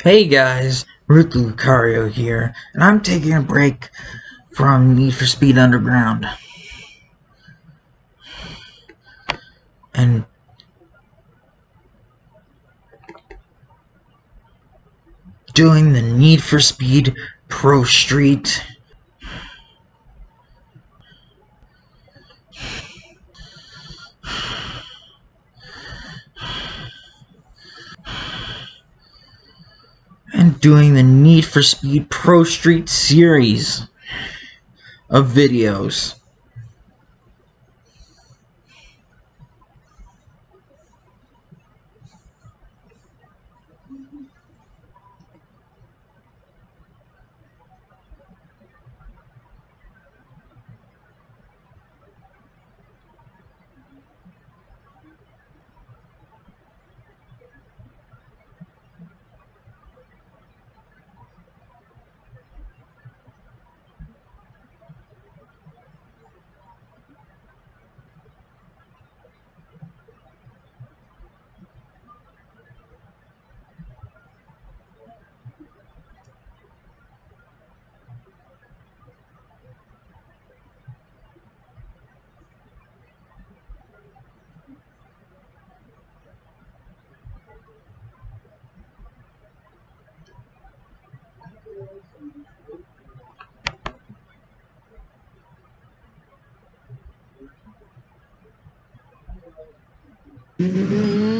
Hey guys, Ruth Lucario here, and I'm taking a break from Need for Speed Underground. And doing the Need for Speed Pro Street. And doing the Need for Speed Pro Street series of videos. 嗯。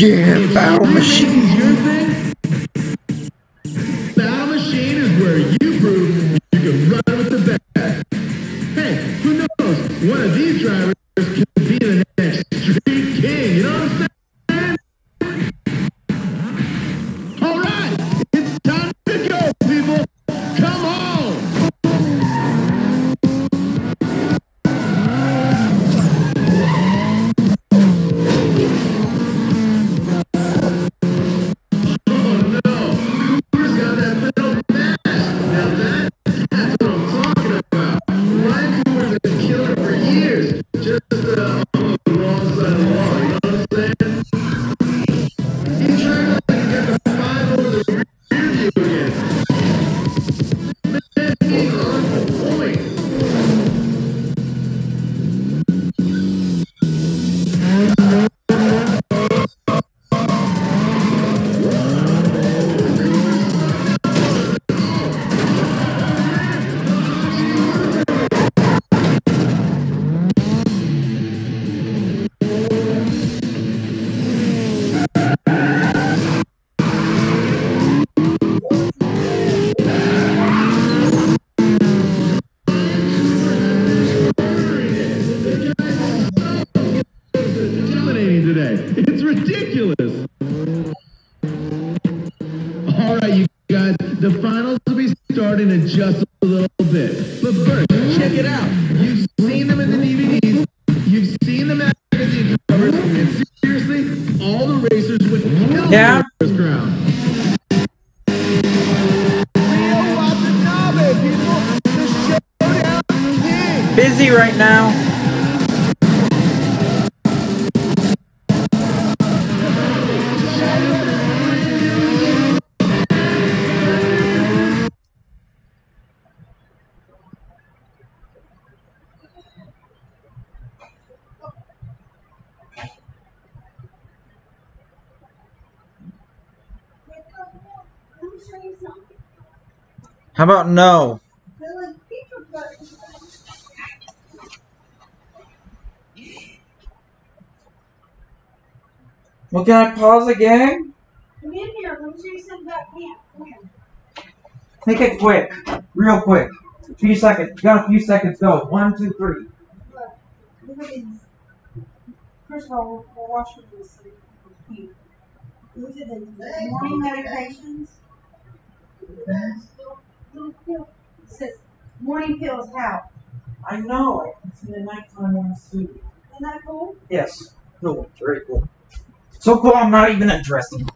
Yeah, Battle Machine. your thing? Battle Machine is where you prove you can run with the best. Hey, who knows? One of these drivers Yeah. Busy right now. How about no? They're like paper. Well, can I pause the game? Come in here. Let me show you something about pants. Make it quick. Real quick. A few seconds. You got a few seconds. Go. One, two, three. Look. Look at these. First of all, we'll, we'll wash with this. so you. Look at the morning medications. Little, pill. It says morning pills how? I know. it. It's in the nighttime on the studio. Isn't that cool? Yes. Cool. Very cool. So cool, I'm not even interested.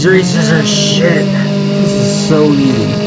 These races are shit. This is so easy.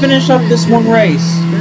Finish up this one race.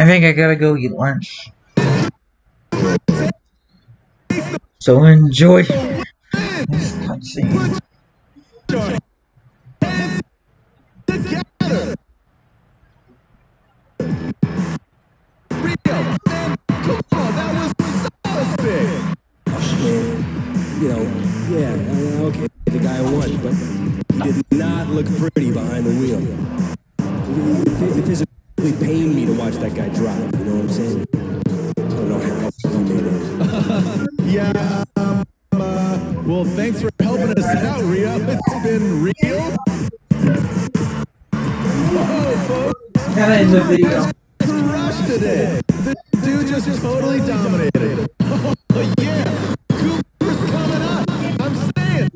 I think I gotta go eat lunch. So enjoy Kinda in the video. crushed today. The dude just totally dominated. Oh, yeah. Cooper's coming up. I'm saying.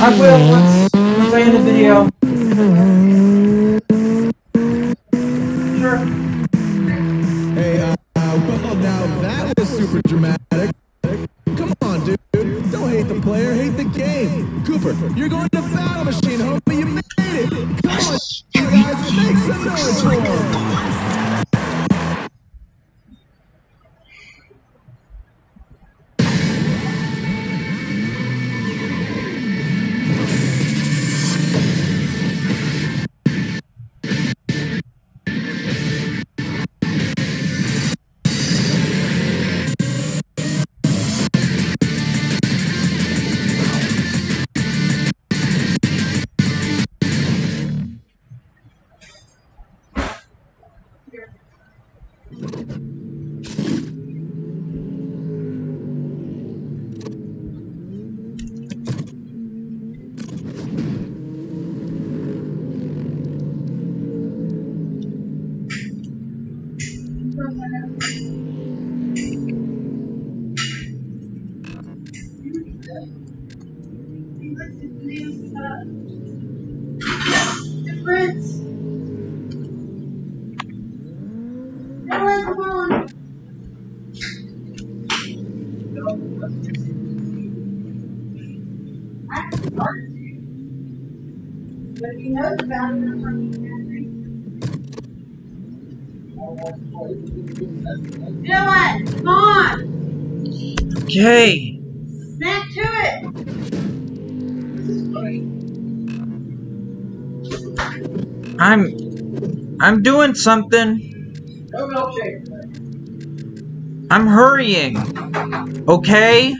I will player, hate the game. Cooper, you're going to Battle Machine, homie. You made it. Come on, you guys. Make some noise for him. But if he knows about it, I'm not You know? Come on! Okay. Snap to it! I'm I'm doing something. No milkshake. I'm hurrying. Okay?